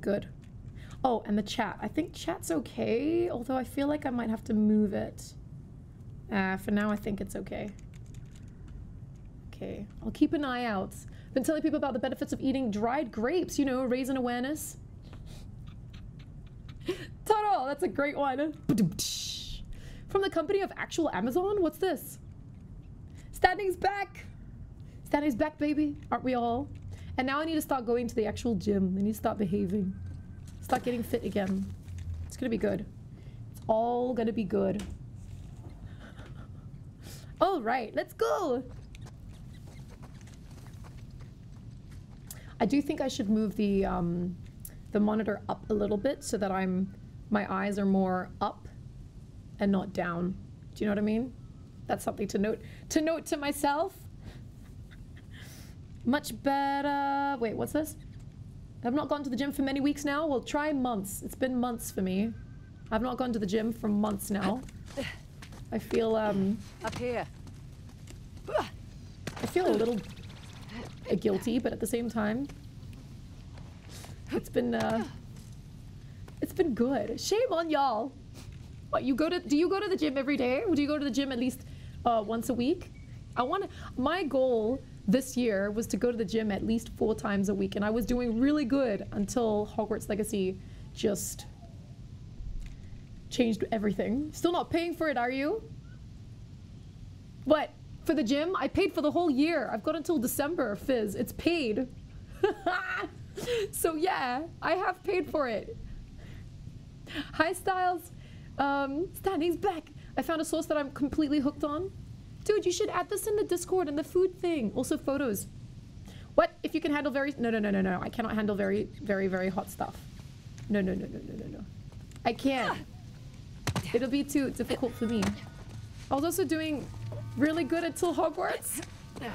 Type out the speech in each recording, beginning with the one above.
Good. Oh, and the chat. I think chat's okay, although I feel like I might have to move it. Uh, for now, I think it's okay. Okay, I'll keep an eye out. Been telling people about the benefits of eating dried grapes, you know, raising awareness. Ta-da! That's a great one. From the company of actual Amazon? What's this? Standing's back! Standing's back, baby. Aren't we all? And now I need to start going to the actual gym. I need to start behaving. Start getting fit again. It's gonna be good. It's all gonna be good. All right, let's go. I do think I should move the um, the monitor up a little bit so that I'm my eyes are more up and not down. Do you know what I mean? That's something to note to note to myself. Much better. Wait, what's this? I've not gone to the gym for many weeks now. Well, try months. It's been months for me. I've not gone to the gym for months now. I feel um up here. I feel a little guilty, but at the same time, it's been uh, it's been good. Shame on y'all. What you go to? Do you go to the gym every day? Or do you go to the gym at least uh, once a week? I want to. My goal this year was to go to the gym at least four times a week, and I was doing really good until Hogwarts Legacy just changed everything. Still not paying for it, are you? What? For the gym? I paid for the whole year. I've got until December, Fizz. It's paid. so yeah, I have paid for it. Hi, Styles. Um, Standing's back. I found a source that I'm completely hooked on. Dude, you should add this in the Discord and the food thing. Also photos. What? If you can handle very... No, no, no, no, no. I cannot handle very, very, very hot stuff. No, no, no, no, no, no, no. I can't. It'll be too difficult for me. I was also doing really good until Hogwarts. Uh,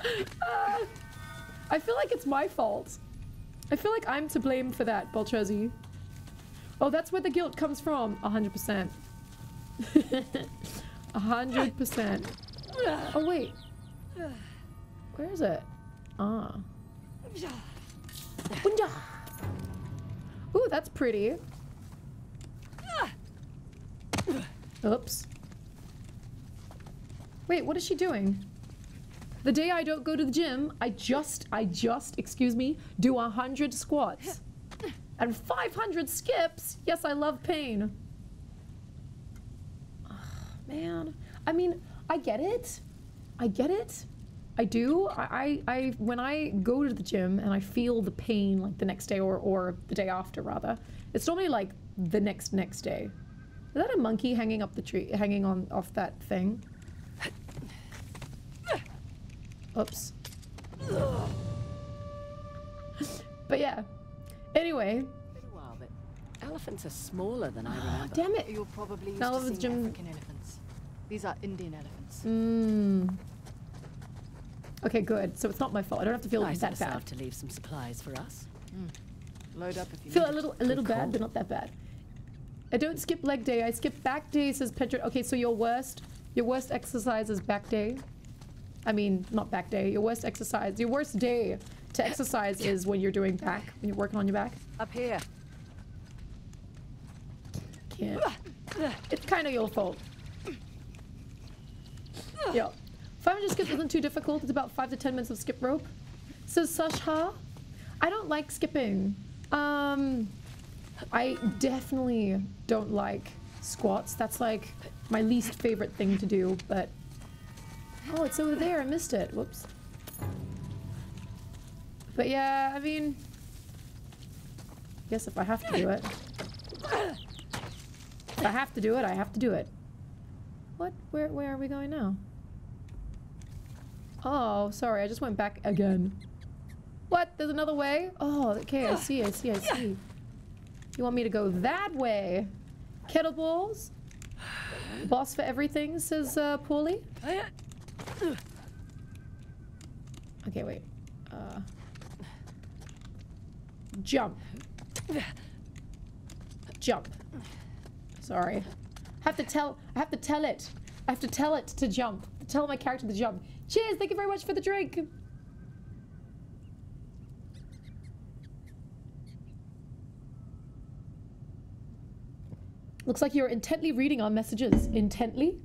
I feel like it's my fault. I feel like I'm to blame for that, Baltrezi. Oh, that's where the guilt comes from. 100%. 100%. Oh, wait. Where is it? Ah. Ooh, that's pretty. Oops. Wait, what is she doing? The day I don't go to the gym, I just, I just, excuse me, do a 100 squats. And 500 skips. Yes, I love pain. Man. I mean, I get it. I get it. I do. I, I, I, when I go to the gym and I feel the pain like the next day or, or the day after rather, it's normally like the next, next day. Is that a monkey hanging up the tree, hanging on off that thing? Oops. but yeah. Anyway. While, but elephants are smaller than I ah, remember. Damn it. You're probably used Now to seeing gym- African elephants. These are Indian elephants. Mmm. Okay, good. So it's not my fault. I don't have to feel nice that of bad. Self to leave some supplies for us. Hmm. Load up if you feel need a it. little a little Good call. bad, but not that bad. I don't skip leg day. I skip back day, says Pedro. Okay, so your worst your worst exercise is back day. I mean, not back day. Your worst exercise, your worst day to exercise is when you're doing back, when you're working on your back. Up here. Can't. It's kind of your fault. Yeah. 500 skips isn't too difficult. It's about 5 to 10 minutes of skip rope. Says Sasha. I don't like skipping. Um, I definitely don't like squats. That's like my least favorite thing to do, but... Oh, it's over there. I missed it. Whoops. But yeah, I mean... guess if I have to do it. I have to do it, I have to do it. What? Where, where are we going now? Oh, sorry, I just went back again. What? There's another way? Oh, okay, I see, I see, I see. You want me to go that way? Kettleballs? Boss for everything, says uh, Paulie. Okay, wait. Uh, jump. Jump. Sorry. I have to tell, I have to tell it. I have to tell it to jump. Tell my character to jump. Cheers, thank you very much for the drink. Looks like you're intently reading our messages. Intently?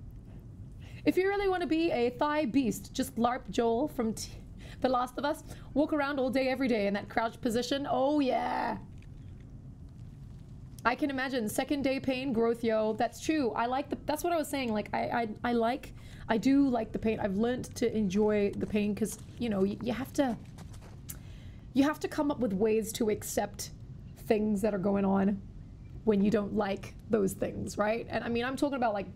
If you really want to be a thigh beast, just LARP Joel from T The Last of Us. Walk around all day every day in that crouched position. Oh yeah! I can imagine second day pain growth, yo. That's true. I like the. That's what I was saying. Like I, I, I like. I do like the pain. I've learned to enjoy the pain because you know you, you have to. You have to come up with ways to accept things that are going on when you don't like those things, right? And I mean, I'm talking about like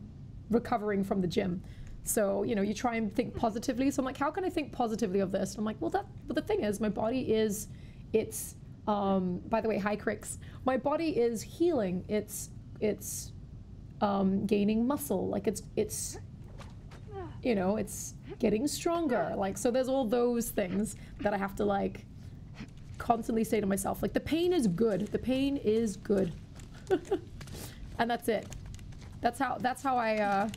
recovering from the gym. So, you know, you try and think positively. So I'm like, how can I think positively of this? And I'm like, well, that, but the thing is, my body is, it's, um, by the way, hi, Crix. My body is healing. It's, it's, um, gaining muscle. Like it's, it's, you know, it's getting stronger. Like, so there's all those things that I have to like constantly say to myself, like, the pain is good. The pain is good. and that's it. That's how that's how I uh,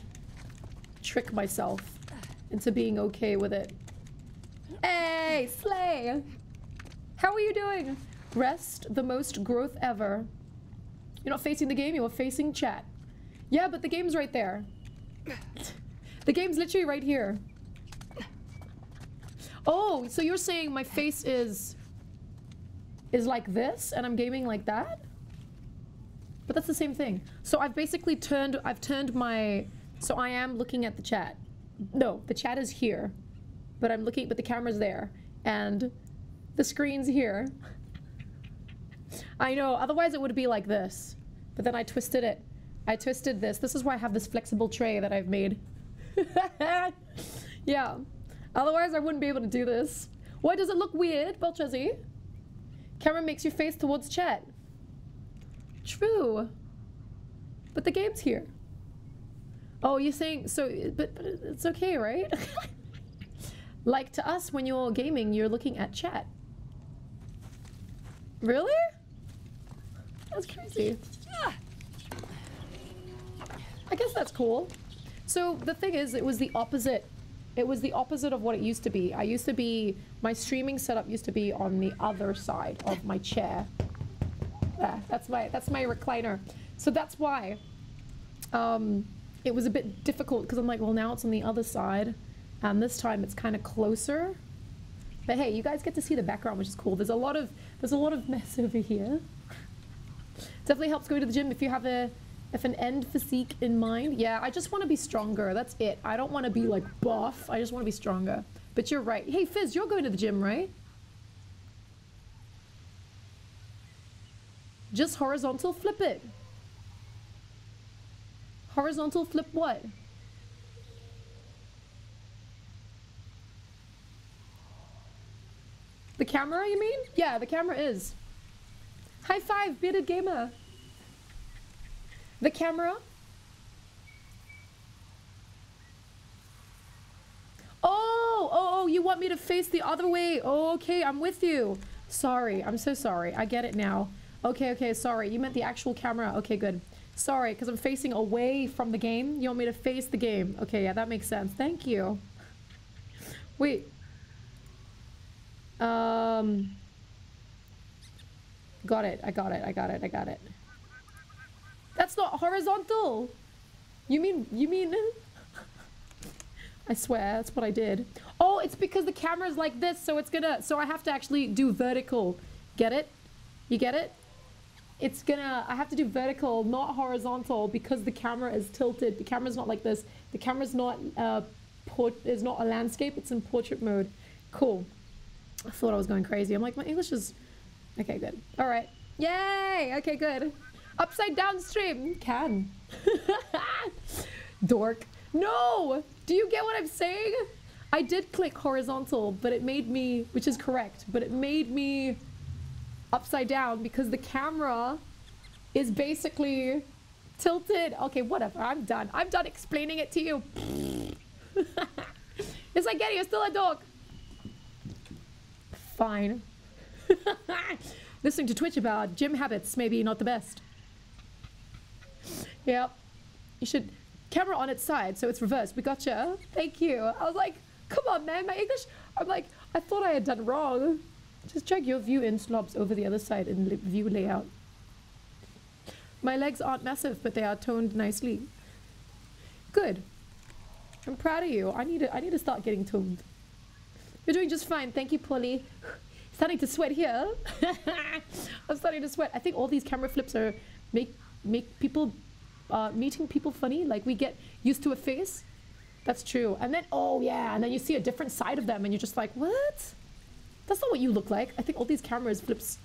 trick myself into being okay with it. Hey, Slay! How are you doing? Rest, the most growth ever. You're not facing the game, you're facing chat. Yeah, but the game's right there. The game's literally right here. Oh, so you're saying my face is is like this and I'm gaming like that? But that's the same thing. So I've basically turned, I've turned my, so I am looking at the chat. No, the chat is here, but I'm looking, but the camera's there. And the screen's here. I know, otherwise it would be like this. But then I twisted it. I twisted this. This is why I have this flexible tray that I've made. yeah. Otherwise I wouldn't be able to do this. Why does it look weird, Belchazzy? Camera makes your face towards chat. True. But the game's here. Oh, you're saying so, but, but it's okay, right? like to us, when you're gaming, you're looking at chat. Really? That's crazy. I guess that's cool. So the thing is, it was the opposite. It was the opposite of what it used to be. I used to be, my streaming setup used to be on the other side of my chair. Ah, that's my that's my recliner. So that's why um, it was a bit difficult because I'm like, well, now it's on the other side, and this time it's kind of closer. But hey, you guys get to see the background, which is cool. There's a lot of there's a lot of mess over here. Definitely helps go to the gym if you have a if an end physique in mind. Yeah, I just want to be stronger. That's it. I don't want to be like buff. I just want to be stronger. But you're right. Hey, Fizz, you're going to the gym, right? Just horizontal flip it. Horizontal flip what? The camera, you mean? Yeah, the camera is. High five, bearded gamer. The camera. Oh, oh, oh, you want me to face the other way? Oh, okay, I'm with you. Sorry, I'm so sorry. I get it now. Okay, okay, sorry. You meant the actual camera. Okay, good. Sorry, because I'm facing away from the game. You want me to face the game. Okay, yeah, that makes sense. Thank you. Wait. Um... Got it. I got it. I got it. I got it. That's not horizontal. You mean, you mean... I swear, that's what I did. Oh, it's because the camera's like this, so it's gonna... So I have to actually do vertical. Get it? You get it? It's gonna... I have to do vertical, not horizontal, because the camera is tilted. The camera's not like this. The camera's not... Uh, port is not a landscape. It's in portrait mode. Cool. I thought I was going crazy. I'm like, my English is... Okay, good. All right. Yay! Okay, good. Upside down stream. Can. Dork. No! Do you get what I'm saying? I did click horizontal, but it made me, which is correct, but it made me upside down because the camera is basically tilted. Okay, whatever. I'm done. I'm done explaining it to you. it's like, Getty, you're still a dog. Fine. Listening to Twitch about gym habits, maybe not the best. Yep. You should camera on its side so it's reversed. We gotcha. Thank you. I was like, come on, man. My English. I'm like, I thought I had done wrong. Just check your view in slobs over the other side in view layout. My legs aren't massive, but they are toned nicely. Good. I'm proud of you. I need to I need to start getting toned. You're doing just fine. Thank you, Polly. Starting to sweat here. I'm starting to sweat. I think all these camera flips are make make people uh, meeting people funny. Like we get used to a face. That's true. And then oh yeah, and then you see a different side of them, and you're just like, what? That's not what you look like. I think all these cameras flips.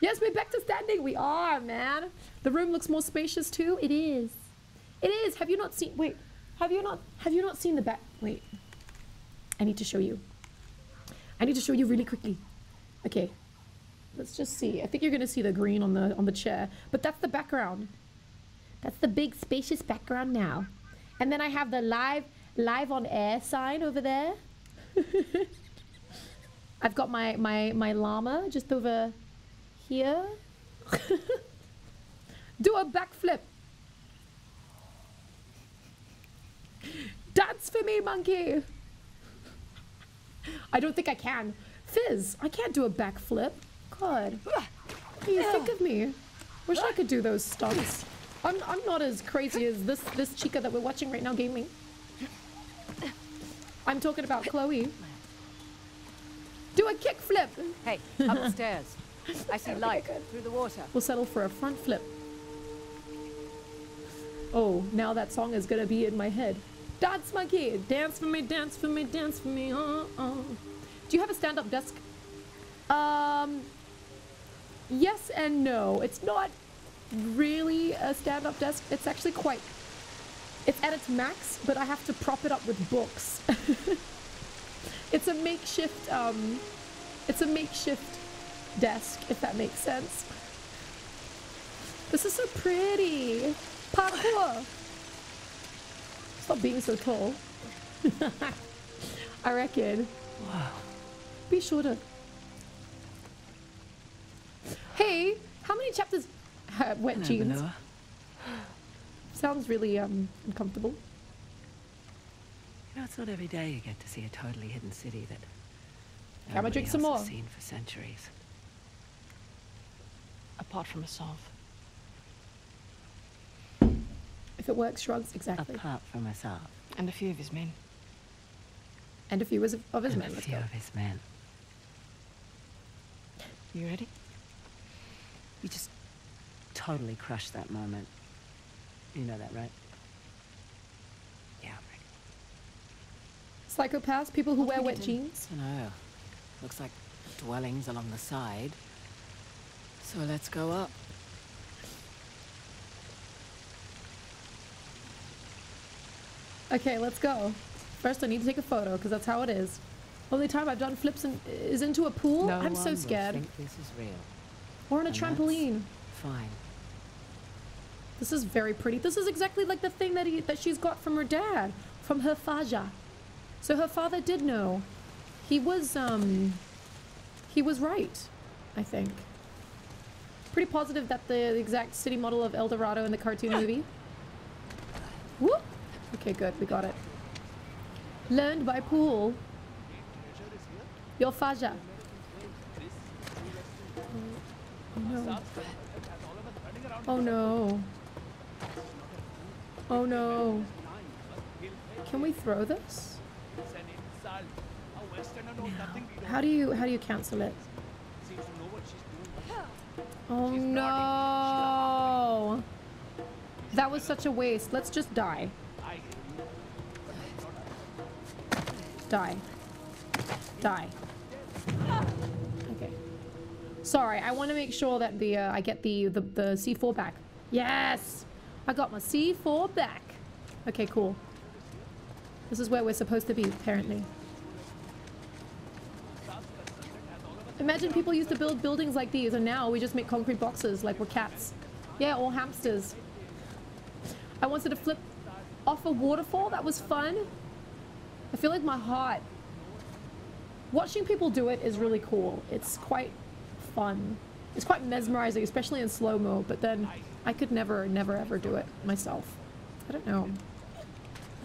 Yes, we're back to standing. We are, man. The room looks more spacious too. It is. It is. Have you not seen? Wait. Have you not? Have you not seen the back? Wait. I need to show you. I need to show you really quickly. Okay. Let's just see. I think you're gonna see the green on the on the chair, but that's the background. That's the big spacious background now. And then I have the live live on air sign over there. I've got my my my llama just over here. Do a backflip. Dance for me, monkey. I don't think I can. Fizz, I can't do a backflip. God. What do you think of me? Wish I could do those stunts. I'm, I'm not as crazy as this, this chica that we're watching right now gaming. I'm talking about Chloe. Do a kickflip. Hey, upstairs. I see light through the water. We'll settle for a front flip. Oh, now that song is gonna be in my head. Dance monkey, dance for me, dance for me, dance for me. Uh, uh. Do you have a stand-up desk? Um, yes and no. It's not really a stand-up desk. It's actually quite. It's at its max, but I have to prop it up with books. it's a makeshift. Um, it's a makeshift desk, if that makes sense. This is so pretty. Parkour. Stop being so tall. I reckon. Wow. Be shorter. Hey, how many chapters have wet Hello, jeans? Benoa. Sounds really um uncomfortable. You know, it's not every day you get to see a totally hidden city that Come and drink nobody some else more. has seen for centuries. Apart from Asav. If it works, shrugs exactly. Apart from myself. And a few of his men. And a few of of his and men. a Let's few go. of his men. You ready? You just totally crushed that moment. You know that, right? Yeah, I'm ready. Psychopaths, people who What wear we wet get in? jeans. I know. Looks like dwellings along the side. So let's go up. Okay, let's go. First, I need to take a photo because that's how it is. Only time I've done flips in, is into a pool. no I'm so scared. think this is real. Or on a and trampoline. Fine. This is very pretty. This is exactly like the thing that he that she's got from her dad, from her faja. So her father did know. He was um he was right, I think. Pretty positive that the exact city model of El Dorado in the cartoon movie. Whoop! Okay, good, we got it. Learned by pool. Your faja. Oh no. Oh no. Oh no. Can we throw this? How do you how do you cancel it? Oh no. That was such a waste. Let's just die. Die. Die. Okay. Sorry, I want to make sure that the uh, I get the, the the C4 back. Yes, I got my C4 back. Okay, cool. This is where we're supposed to be, apparently. Imagine people used to build buildings like these, and now we just make concrete boxes like we're cats. Yeah, or hamsters. I wanted to flip off a waterfall. That was fun. I feel like my heart. Watching people do it is really cool. It's quite fun. It's quite mesmerizing, especially in slow mo. But then I could never, never, ever do it myself. I don't know.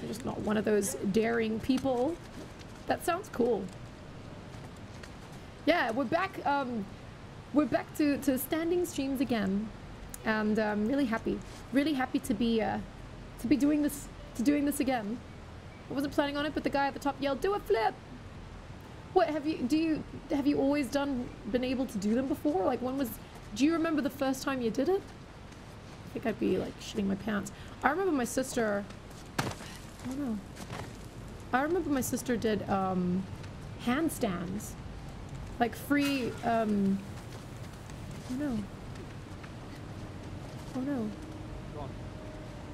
I'm just not one of those daring people. That sounds cool. Yeah, we're back. Um, we're back to to standing streams again. and I'm really happy. Really happy to be uh, to be doing this to doing this again. I wasn't planning on it, but the guy at the top yelled, "Do a flip!" What have you? Do you have you always done been able to do them before? Like when was? Do you remember the first time you did it? I think I'd be like shitting my pants. I remember my sister. I don't know. I remember my sister did um, handstands, like free. Um, oh no. Oh no. Gone.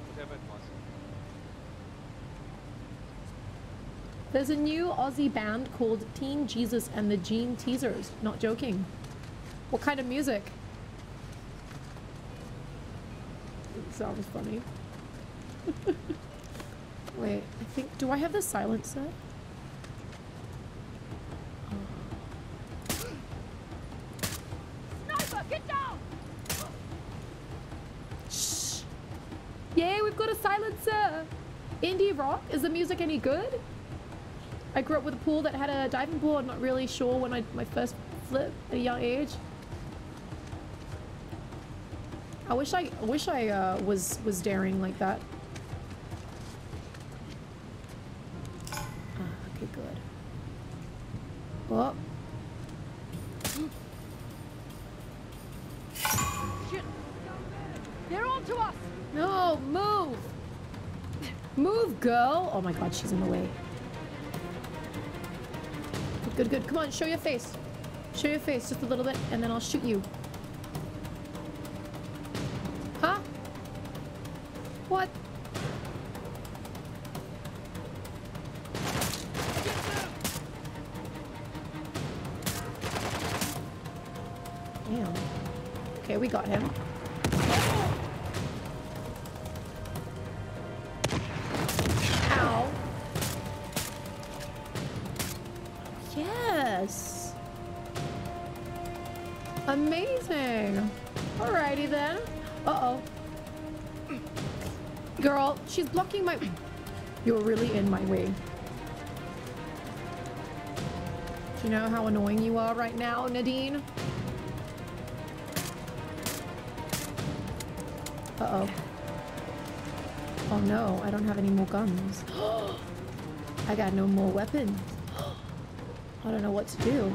Whatever it was. There's a new Aussie band called Teen Jesus and the Jean Teasers. Not joking. What kind of music? It sounds funny. Wait, I think. Do I have the silencer? Sniper, get down! Shh. Yay, we've got a silencer. Indie rock. Is the music any good? I grew up with a pool that had a diving pool. I'm not really sure when I my first flip at a young age. I wish I, I wish I uh, was was daring like that. Ah, okay, good. Oh, Shit! They're on to us! no, move! Move, girl! Oh my god, she's in the way. On, show your face. Show your face just a little bit, and then I'll shoot you. Huh? What? Damn. Okay, we got him. Blocking my... You're really in my way. Do you know how annoying you are right now, Nadine? Uh-oh. Oh no, I don't have any more guns. I got no more weapons. I don't know what to do.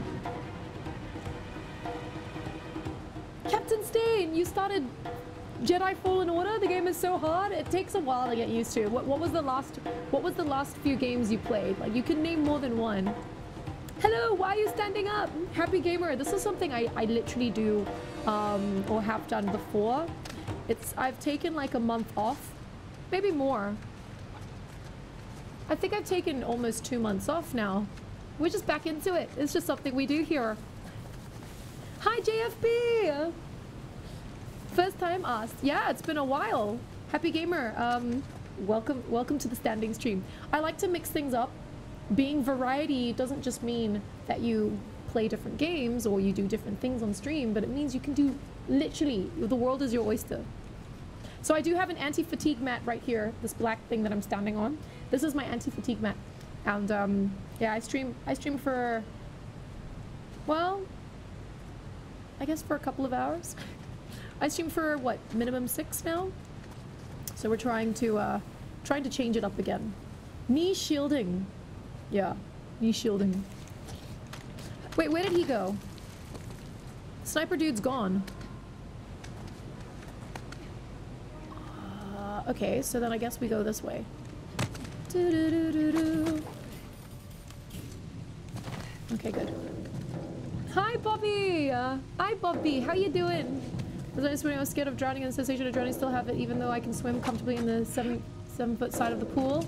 Captain Stain, you started Jedi Fallen Order. The game is so hard. It takes a while to get used to. What, what was the last what was the last few games you played? Like you can name more than one. Hello, why are you standing up? Happy gamer. This is something I, I literally do um, or have done before. It's I've taken like a month off, maybe more. I think I've taken almost two months off now. We're just back into it. It's just something we do here. Hi JFB. First time asked. Yeah, it's been a while. Happy gamer. Um, welcome welcome to the standing stream. I like to mix things up. Being variety doesn't just mean that you play different games or you do different things on stream, but it means you can do literally the world is your oyster. So I do have an anti-fatigue mat right here, this black thing that I'm standing on. This is my anti-fatigue mat. And um, yeah, I stream I stream for well, I guess for a couple of hours. I stream for what, minimum 6 now? So we're trying to uh trying to change it up again. Knee shielding. Yeah, knee shielding. Wait, where did he go? Sniper dude's gone. Uh, okay, so then I guess we go this way. Doo-doo-doo-doo-doo. Okay, good. Hi, Bobby! Uh, hi, Bobby. How you doing? Was I just when I was scared of drowning and the sensation of drowning still have it even though I can swim comfortably in the seven seven foot side of the pool?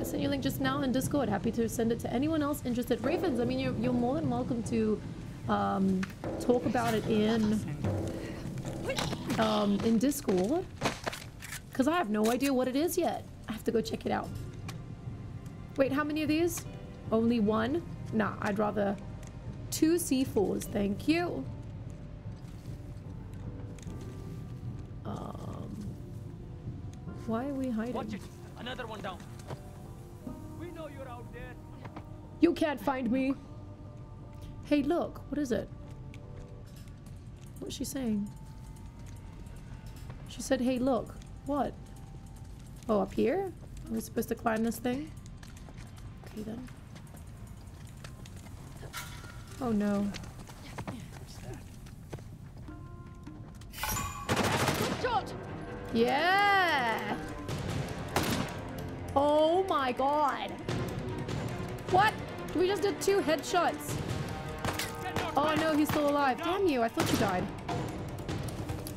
I sent you a link just now in Discord. Happy to send it to anyone else interested. Ravens, I mean, you're, you're more than welcome to um, talk about it in um, in Discord. Because I have no idea what it is yet. I have to go check it out. Wait, how many of these? Only one? Nah, I'd rather two C4s. Thank you. Why are we hiding? Watch it! Another one down. We know you're out there. You can't find me. Hey, look. What is it? What's she saying? She said, hey, look. What? Oh, up here? Are we supposed to climb this thing? Okay, then. Oh, no. Yeah! Oh my god! What? We just did two headshots. Oh no, he's still alive. Damn you, I thought you died.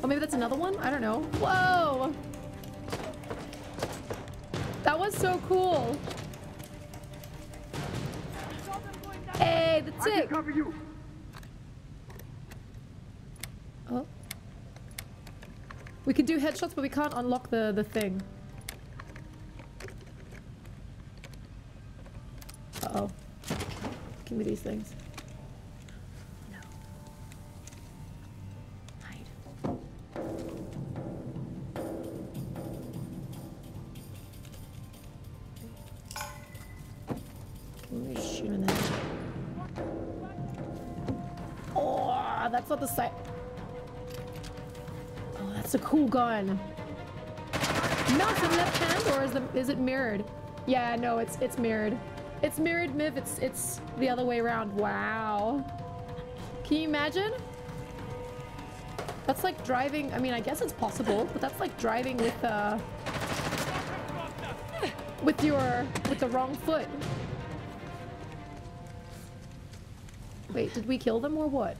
Oh, maybe that's another one? I don't know. Whoa! That was so cool. Hey, the tick! Cover you. Oh. We can do headshots, but we can't unlock the, the thing. Uh-oh. Give me these things. A cool left hand, or is the is it mirrored? Yeah, no, it's it's mirrored. It's mirrored, Miv. It's it's the other way around. Wow. Can you imagine? That's like driving. I mean, I guess it's possible, but that's like driving with uh with your with the wrong foot. Wait, did we kill them or what?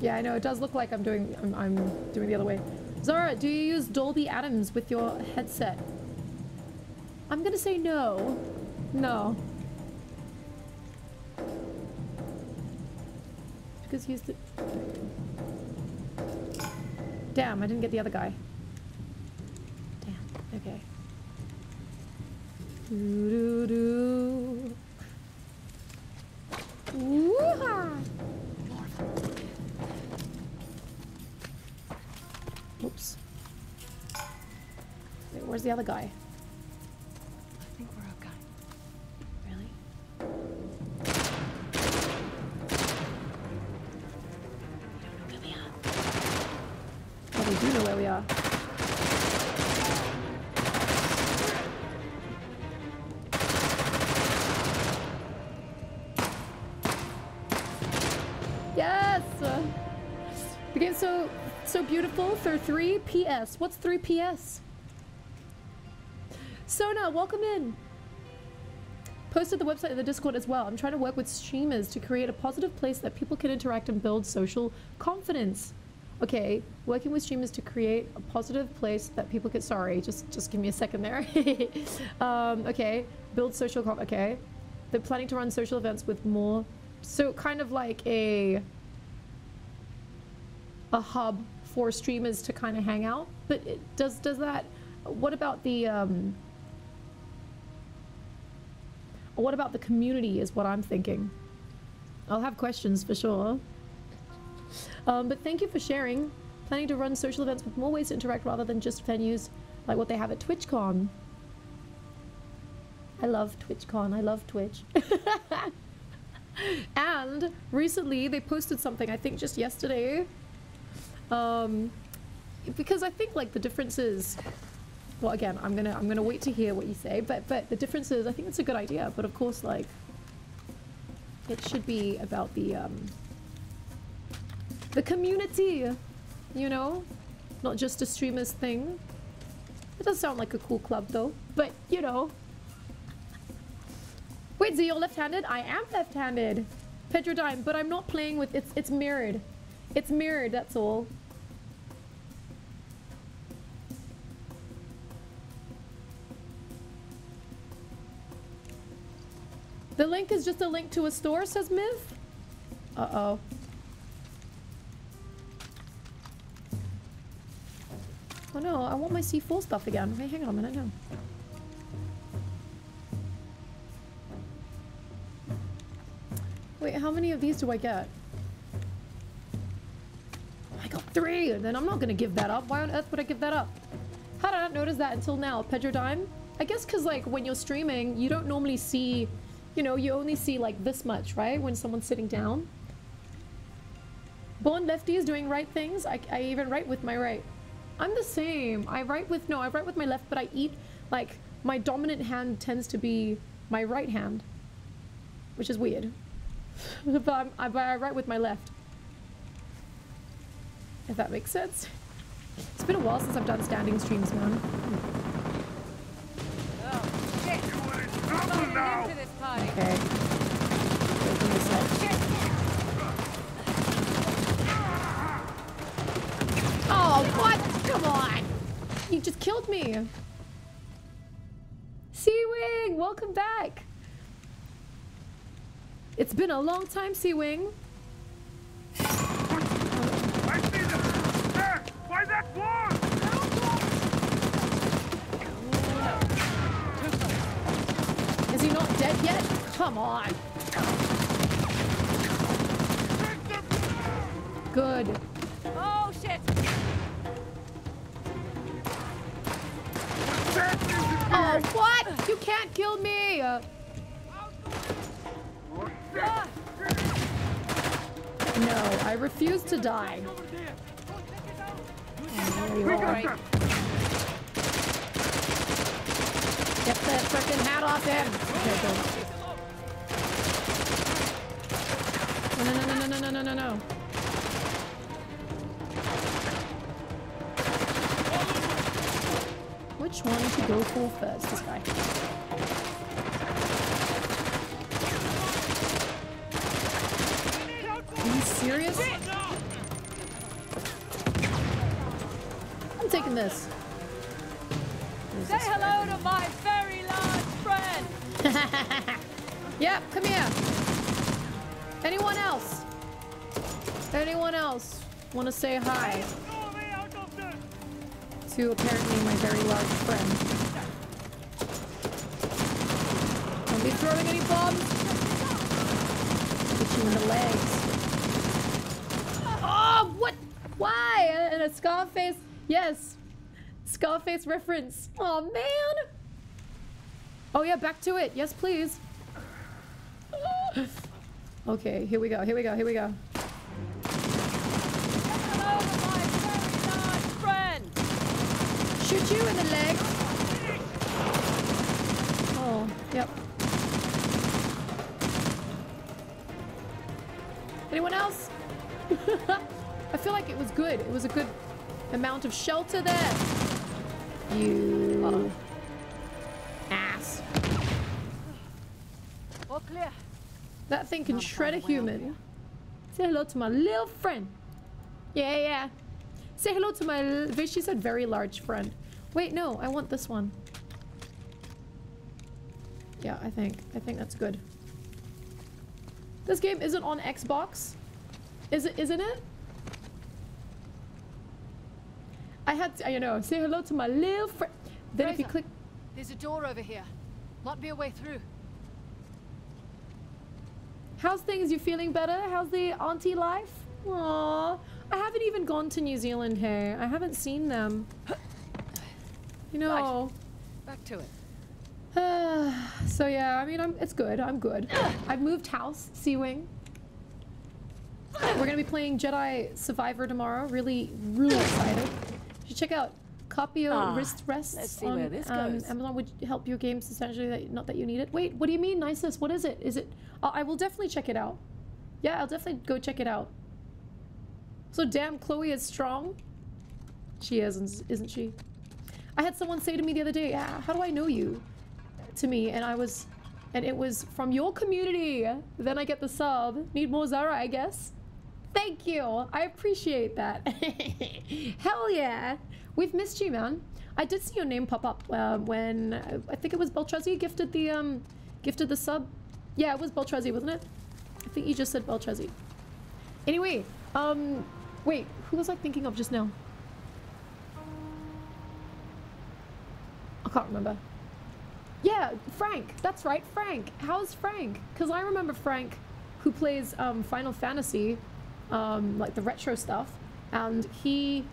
Yeah, I know. It does look like I'm doing I'm, I'm doing the other way. Zara, do you use Dolby Atmos with your headset? I'm gonna say no. No. Because he's the... Damn, I didn't get the other guy. Damn. Okay. Doo doo doo. Woo-ha! Where's the other guy? I think we're okay. Really? Oh, we do know where we are. Yes! The game's so so beautiful. For 3 PS. What's 3 PS? Sona, welcome in. Posted the website and the Discord as well. I'm trying to work with streamers to create a positive place that people can interact and build social confidence. Okay, working with streamers to create a positive place that people can. Sorry, just just give me a second there. um, okay, build social. Com- okay, they're planning to run social events with more. So kind of like a a hub for streamers to kind of hang out. But does does that? What about the um? What about the community? Is what I'm thinking. I'll have questions for sure. Um, but thank you for sharing. Planning to run social events with more ways to interact rather than just venues like what they have at TwitchCon. I love TwitchCon. I love Twitch. and recently they posted something, I think just yesterday. Um, because I think like the difference is well again I'm gonna I'm gonna wait to hear what you say but but the difference is I think it's a good idea but of course like it should be about the um the community you know? Not just a streamers thing. It does sound like a cool club though but you know. Wait so you're left-handed? I am left-handed. Pedro Dime but I'm not playing with it's it's mirrored. It's mirrored that's all The link is just a link to a store, says Myth. Uh-oh. Oh no, I want my C4 stuff again. Okay, hang on a minute now. Wait, how many of these do I get? I got three! Then I'm not gonna give that up. Why on earth would I give that up? How did I not notice that until now? Pedro Dime? I guess because like when you're streaming, you don't normally see, you know, you only see like this much, right? When someone's sitting down. Born lefty is doing right things. I, I even write with my right. I'm the same. I write with, no, I write with my left, but I eat, like, my dominant hand tends to be my right hand. Which is weird. but, I'm, I, but I write with my left. If that makes sense. It's been a while since I've done standing streams, man. now. Okay. Oh, what? Come on! You just killed me. Sea Wing, welcome back. It's been a long time, Sea Wing. Dead yet? Come on! Good. Oh, shit! Oh, what? You can't kill me! Uh, no, I refuse to die. Oh, there you are. right. Get that freaking hat off him! Okay, go. No, no, no, no, no, no, no, no, no. Which one to go for first? This guy. Are you serious? I'm taking this. Anyone else? Anyone else want to say hi to apparently my very large friend? Don't be throwing any bombs. Get you in the legs. Oh, what? Why? And a Scarface? Yes. Scarface reference. Oh, man. Oh, yeah, back to it. Yes, please. Okay, here we go, here we go, here we go. Hello to my very large friend! Shoot you in the leg. Oh, yep. Anyone else? I feel like it was good. It was a good amount of shelter there. You ass. All clear. That thing can shred a human. Say hello to my little friend. Yeah, yeah. Say hello to my. She said very large friend. Wait, no, I want this one. Yeah, I think. I think that's good. This game isn't on Xbox. Is it? Isn't it? I had to, you know, say hello to my little friend. Then if you click There's a door over here. Might be a way through. How's things? You feeling better? How's the auntie life? Aww. I haven't even gone to New Zealand, hey. I haven't seen them. You know. Back to it. so yeah, I mean, I'm, it's good. I'm good. I've moved house, Sea-Wing. We're gonna be playing Jedi Survivor tomorrow. Really, really excited. You should check out Copio Ah, Wrist Rests let's see on where this um, goes. Amazon. Would help your games essentially. That, not that you need it. Wait, what do you mean, niceness? What is it? Is it? Uh, I will definitely check it out. Yeah, I'll definitely go check it out. So damn, Chloe is strong. She is, isn't- isn't she? I had someone say to me the other day, "Ah, "How do I know you?" To me, and I was, and it was from your community. Then I get the sub. Need more Zara, I guess. Thank you. I appreciate that. Hell yeah. We've missed you, man. I did see your name pop up uh, when I think it was Beltrezi gifted the um gifted the sub. Yeah, it was Beltrezi, wasn't it? I think you just said Beltrezi. Anyway, um, wait, who was I thinking of just now? I can't remember. Yeah, Frank. That's right, Frank. How's Frank? Because I remember Frank, who plays um, Final Fantasy, um, like the retro stuff, and he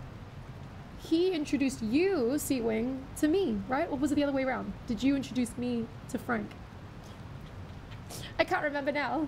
he introduced you, Seawing, to me, right? Or was it the other way around? Did you introduce me to Frank? I can't remember now.